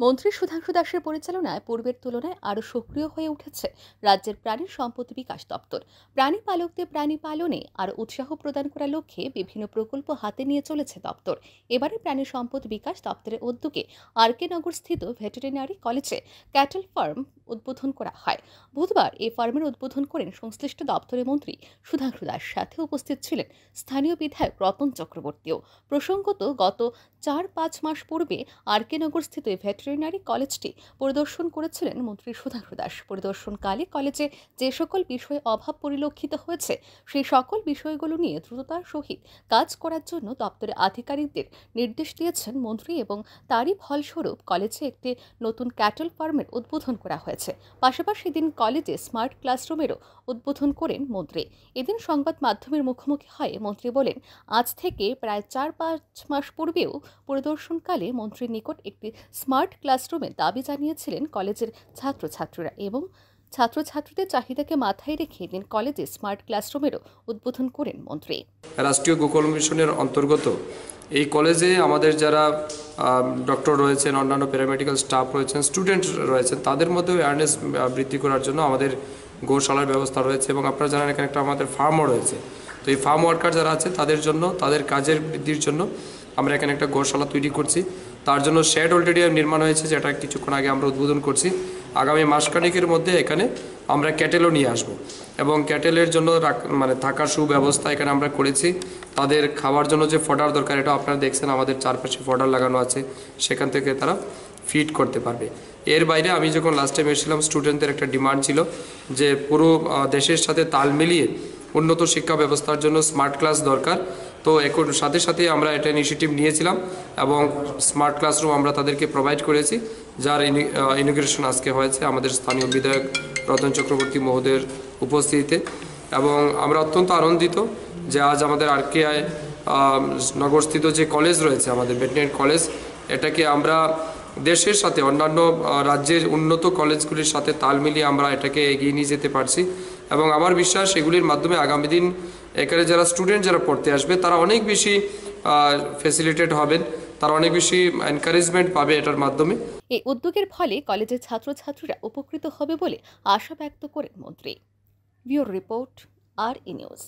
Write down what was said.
মন্ত্রী সুধাংশু দাসের পরিচালনায় পূর্বের তুলনায় আরও সক্রিয় হয়ে উঠেছে রাজ্যের প্রাণী সম্পদ বিকাশ দপ্তর। প্রাণী পালকদের প্রাণী পালনে আরও উৎসাহ প্রদান করার লক্ষ্যে বিভিন্ন প্রকল্প হাতে নিয়ে চলেছে দপ্তর। এবারে প্রাণী সম্পদ বিকাশ দপ্তরের উদ্যোগে আর কে নগর স্থিত ভেটেরিনারি কলেজে ক্যাটল ফার্ম উদ্বোধন করা হয়। বুধবার এই ফার্মের উদ্বোধন করেন সংশ্লিষ্ট দপ্তরের মন্ত্রী সুধাংশু দাস। সাথে উপস্থিত ছিলেন স্থানীয় বিধায়ক রতন চক্রবর্তীও। প্রসঙ্গত, গত চার পাঁচ মাস পূর্বে আর কে নগর স্থিত এই ভেটেরিনারি কলেজটি পরিদর্শন করেছিলেন মন্ত্রী সুধাংশু দাস। পরিদর্শনকালে কলেজে যে সকল বিষয়ে অভাব পরিলক্ষিত হয়েছে, সেই সকল বিষয়গুলো নিয়ে দ্রুততার সহিত কাজ করার জন্য দপ্তরের আধিকারিকদের নির্দেশ দিয়েছেন মন্ত্রী এবং তারই ফলস্বরূপ কলেজে একটি নতুন ক্যাটল ফার্মের উদ্বোধন করা হয়েছে। পাশাপাশি দিন কলেজে স্মার্ট ক্লাসরুমেরও উদ্বোধন করেন মন্ত্রী। এদিন সংবাদ মাধ্যমের মুখোমুখি হয়ে মন্ত্রী বলেন, আজ থেকে প্রায় চার পাঁচ মাস পূর্বেও পরিদর্শনকালে মন্ত্রীর নিকট একটি স্মার্ট ক্লাসরুমের দাবি জানিয়েছিলেন কলেজের ছাত্রছাত্রীরা এবং ছাত্রছাত্রীদের চাহিদাকে মাথায় রেখে দিন কলেজে স্মার্ট ক্লাসরুমেরও উদ্বোধন করেন মন্ত্রী। রাষ্ট্রীয় গোকুল মিশনের অন্তর্গত এই কলেজে আমাদের যারা ডক্টর রয়েছেন, অন্যান্য প্যারামেডিক্যাল স্টাফ রয়েছেন স্টুডেন্ট রয়েছেন, তাদের মধ্যেও অ্যাওয়ারনেস বৃদ্ধি করার জন্য আমাদের গোশালার ব্যবস্থা রয়েছে এবং আপনারা জানেন এখানে একটা আমাদের ফার্মও রয়েছে। তো এই ফার্ম ওয়ার্কার যারা আছে, তাদের জন্য, তাদের কাজের বৃদ্ধির জন্য আমরা এখানে একটা গোশালা তৈরি করছি। তার জন্য শেড অলরেডি নির্মাণ হয়েছে, যেটা কিছুক্ষণ আগে আমরা উদ্বোধন করছি। আগামী মাসখানেকের মধ্যে এখানে আমরা ক্যাটেলও নিয়ে আসব। এবং ক্যাটেলের জন্য মানে থাকার সুব্যবস্থা এখানে আমরা করেছি। তাদের খাওয়ার জন্য যে ফডার দরকার, এটা আপনারা দেখছেন, আমাদের চারপাশে ফডার লাগানো আছে। সেখান থেকে তারা ফিট করতে পারবে। এর বাইরে আমি যখন লাস্ট টাইম এসেছিলাম স্টুডেন্টদের একটা ডিমান্ড ছিল যে পুরো দেশের সাথে তাল মিলিয়ে উন্নত শিক্ষা ব্যবস্থার জন্য স্মার্ট ক্লাস দরকার। তো এখন সাথে সাথে আমরা এটা ইনিশিয়েটিভ নিয়েছিলাম এবং স্মার্ট ক্লাসরুম আমরা তাদেরকে প্রোভাইড করেছি, যার ইনিগ্রেশন আজকে হয়েছে আমাদের স্থানীয় বিধায়ক রতন চক্রবর্তী মহোদয়ের উপস্থিতিতে। এবং আমরা অত্যন্ত আনন্দিত যে আজ আমাদের আর কে নগরস্থিত যে কলেজ রয়েছে আমাদের ভেটেরিনারি কলেজ এটাকে আমরা দেশের সাথে অন্যান্য রাজ্যের উন্নত কলেজগুলির সাথে তাল মিলিয়ে আমরা এটাকে এগিয়ে নিয়ে যেতে পারছি। এবং আমার বিশ্বাস এগুলির মাধ্যমে আগামী দিন এখানে যারা স্টুডেন্ট যারা পড়তে আসবে, তারা অনেক বেশি ফেসিলিটেড হবেন। তারা অনেক বেশি এনকারেজমেন্ট পাবে এটার মাধ্যমে। এই উদ্যোগের ফলে কলেজের ছাত্রছাত্রীরা উপকৃত হবে বলে আশা ব্যক্ত করেন মন্ত্রী। ব্যুরো রিপোর্ট আর ই নিউজ